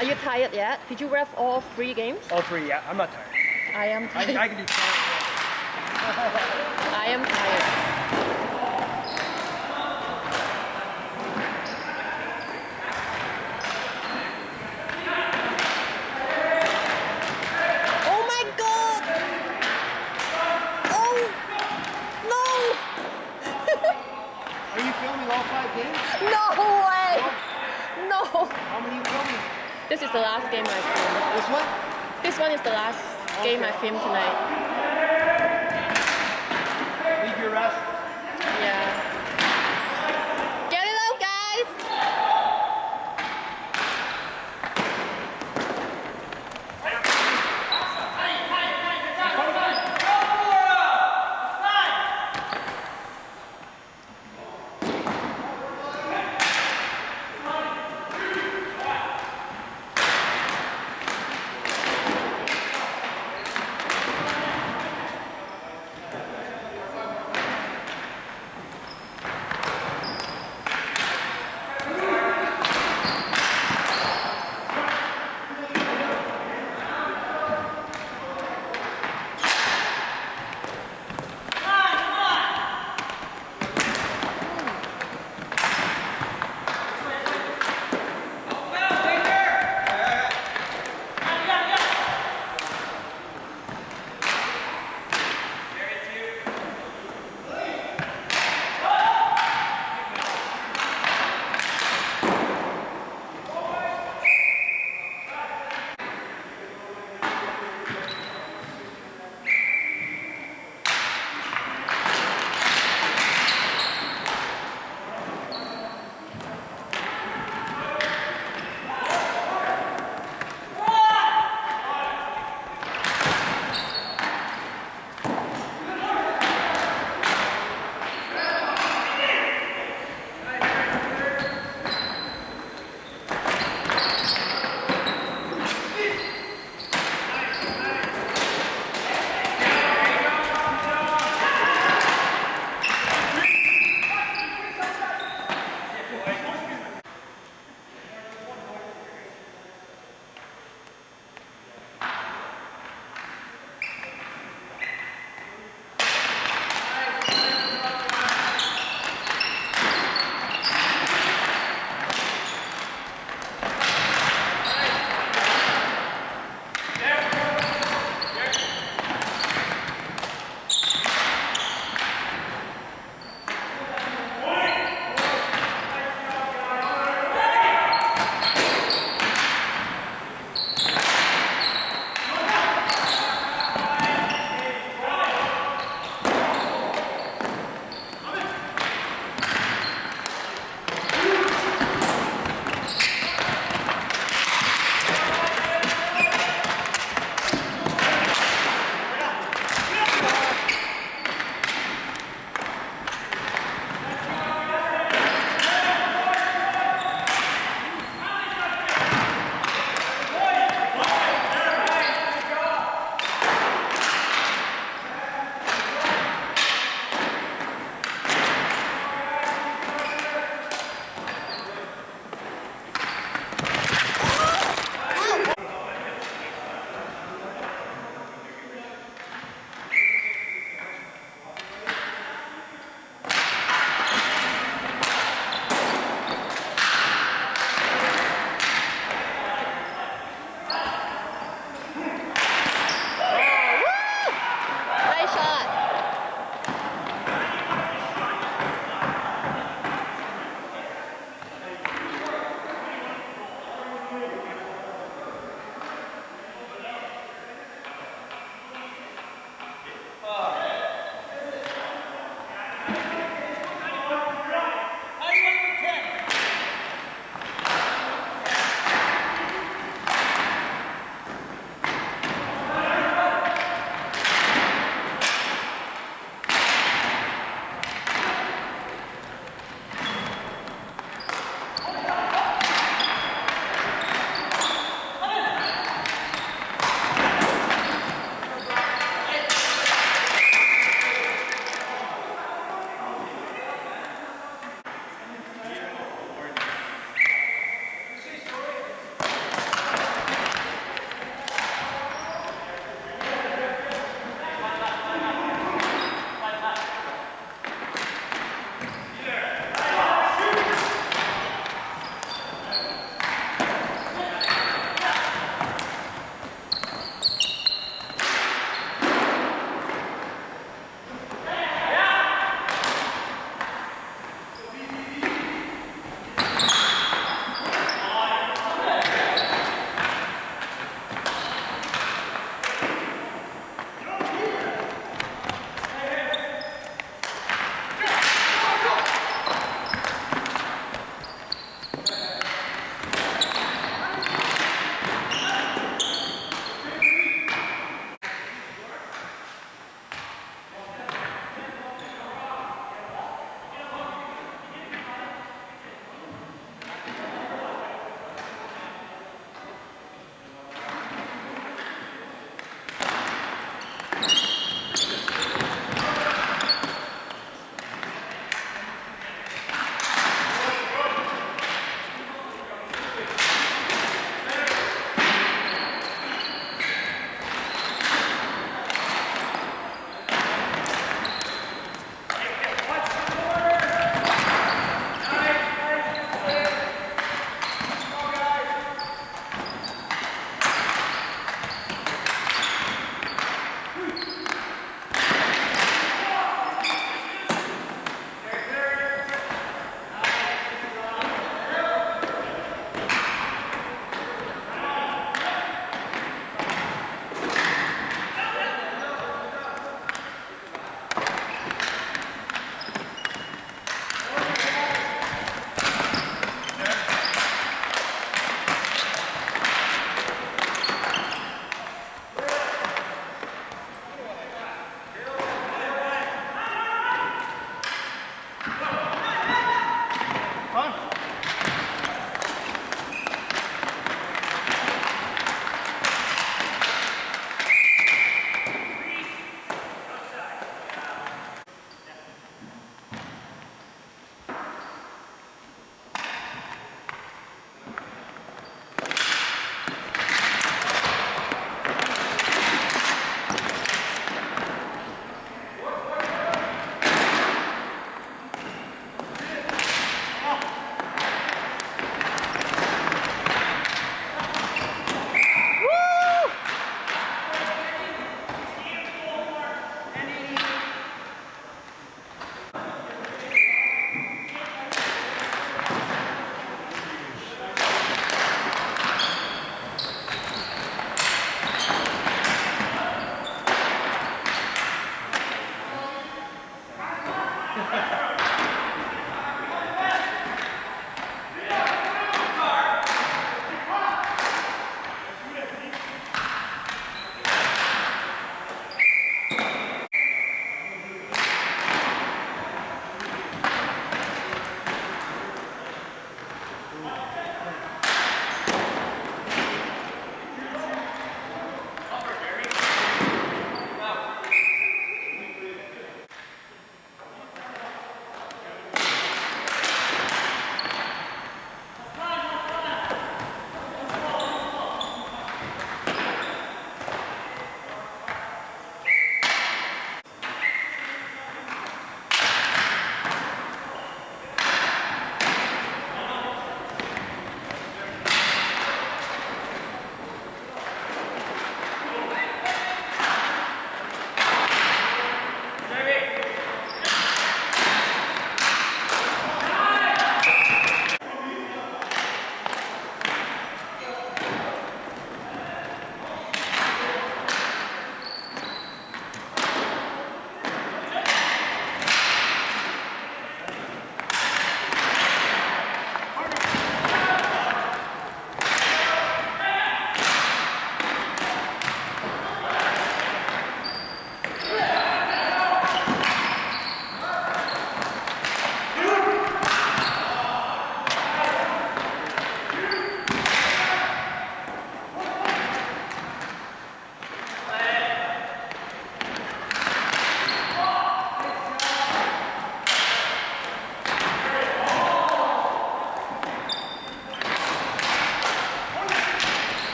Are you tired yet? Did you ref all three games? All three, yeah. I'm not tired. I am tired. I can do 10. I am tired. Oh my god! Oh no! Are you filming all five games? No way! No! How many you filming? This is the last game I filmed. This one? This one is the last game I filmed tonight.